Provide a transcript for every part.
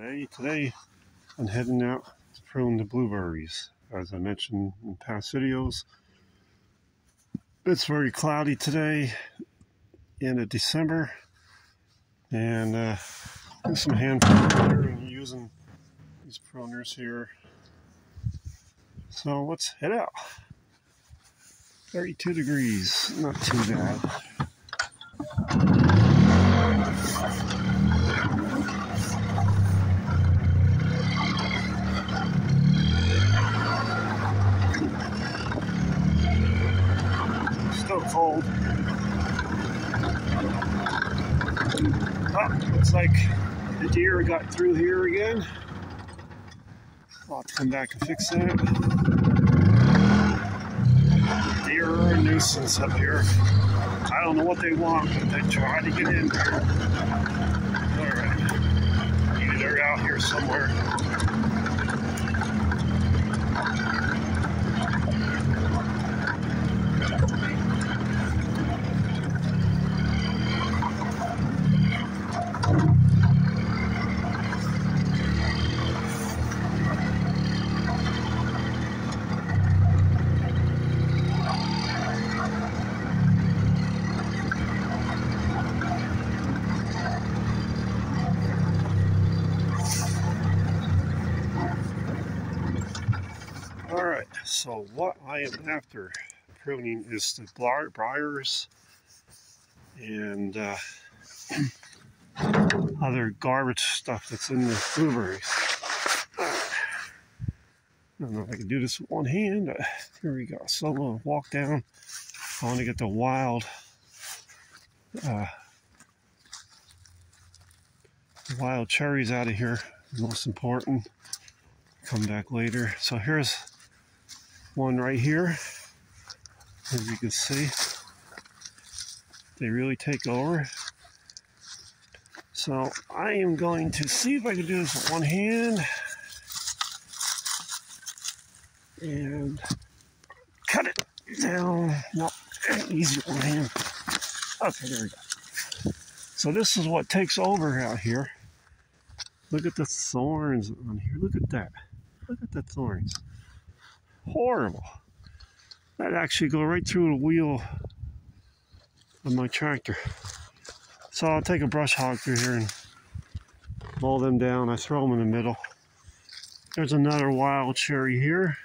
Hey, today I'm heading out to prune the blueberries. As I mentioned in past videos, it's very cloudy today, of December, and uh, some hand pruning using these pruners here. So let's head out. 32 degrees, not too bad. Still cold. Oh, looks like the deer got through here again. I'll have to come back and fix that. Deer are a nuisance up here. I don't know what they want, but they try to get in here. Alright. Maybe they're out here somewhere. All right, so what I am after pruning is the bri- briars and uh, other garbage stuff that's in the blueberries. I don't know if I can do this with one hand, here we go. So I'm gonna walk down. I want to get the wild, uh, wild cherries out of here. Most important. Come back later. So here's one right here. As you can see, they really take over. So I am going to see if I can do this with one hand and cut it down. No, easy with one hand. Okay, there we go. So this is what takes over out here. Look at the thorns on here. Look at that. Look at the thorns horrible. That actually go right through the wheel of my tractor. So I'll take a brush hog through here and mow them down. I throw them in the middle. There's another wild cherry here.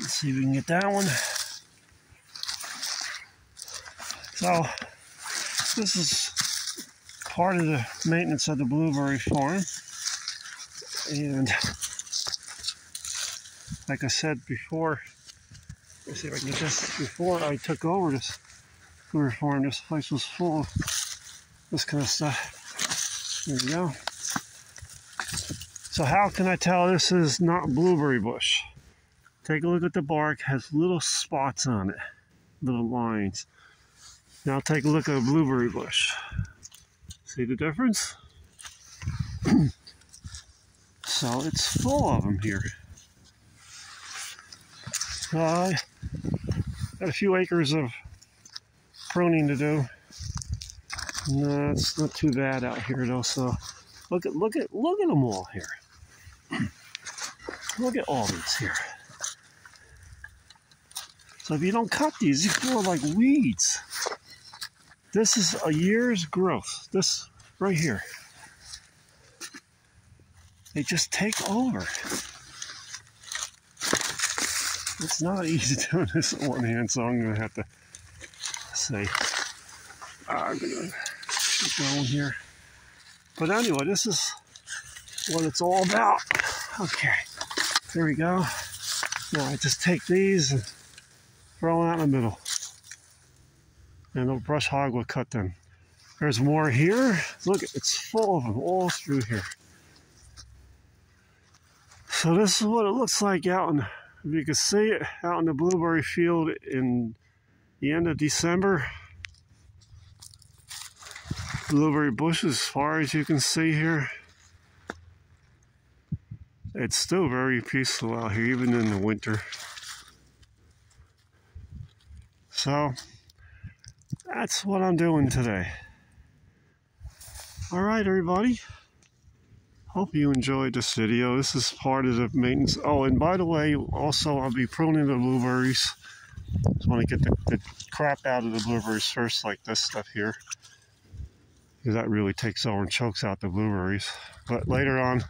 Let's see if we can get that one. So this is part of the maintenance of the blueberry farm. And like I said before, let's see if I can get this. Before I took over this blueberry farm, this place was full of this kind of stuff. There we go. So how can I tell this is not blueberry bush? Take a look at the bark, has little spots on it, little lines. Now take a look at a blueberry bush. See the difference? so it's full of them here. Uh, got a few acres of pruning to do. No, it's not too bad out here though. So look at look at look at them all here. Look at all these here. So if you don't cut these, you grow like weeds. This is a year's growth. This right here. They just take over. It's not easy doing this with one hand, so I'm gonna have to say ah, I'm gonna keep going here. But anyway, this is what it's all about. Okay, there we go. Now I just take these and throw them out in the middle. And the brush hog will cut them. There's more here. Look, it's full of them all through here. So this is what it looks like out in, if you can see it, out in the blueberry field in the end of December. Blueberry bush as far as you can see here. It's still very peaceful out here, even in the winter. So, that's what I'm doing today. All right, everybody. Hope you enjoyed this video. This is part of the maintenance. Oh, and by the way, also I'll be pruning the blueberries. Just want to get the, the crap out of the blueberries first, like this stuff here. Because that really takes over and chokes out the blueberries. But later on,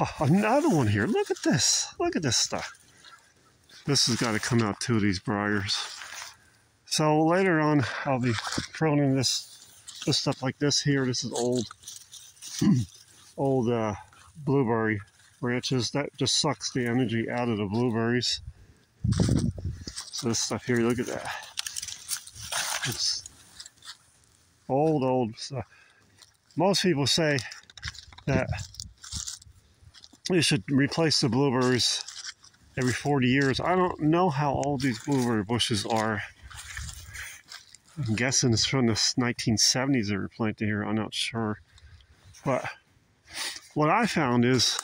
oh, another one here. Look at this. Look at this stuff. This has got to come out too, these briars. So later on, I'll be pruning this, this stuff like this here. This is old, old uh, blueberry branches. That just sucks the energy out of the blueberries. So this stuff here, look at that. It's old, old stuff. Most people say that you should replace the blueberries every 40 years. I don't know how old these blueberry bushes are. I'm guessing it's from the 1970s they were planted here. I'm not sure. But what I found is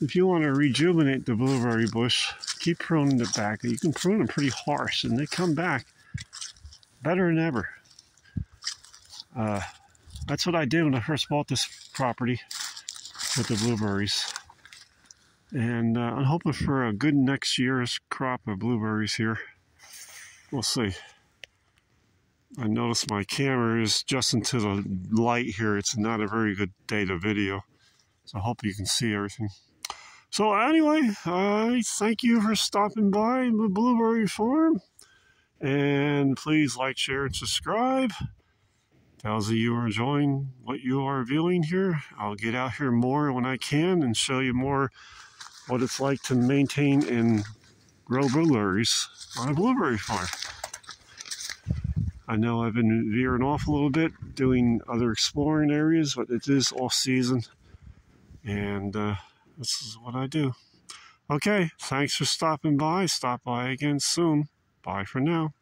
if you want to rejuvenate the blueberry bush, keep pruning it back. You can prune them pretty harsh and they come back better than ever. Uh, that's what I did when I first bought this property with the blueberries. And uh, I'm hoping for a good next year's crop of blueberries here. We'll see. I noticed my camera is just into the light here. It's not a very good data video. So I hope you can see everything. So anyway, I thank you for stopping by the Blueberry Farm. And please like, share, and subscribe. Those of you are enjoying what you are viewing here, I'll get out here more when I can and show you more what it's like to maintain and grow blueberries on a blueberry farm. I know I've been veering off a little bit, doing other exploring areas, but it is off season, and uh, this is what I do. Okay, thanks for stopping by. Stop by again soon. Bye for now.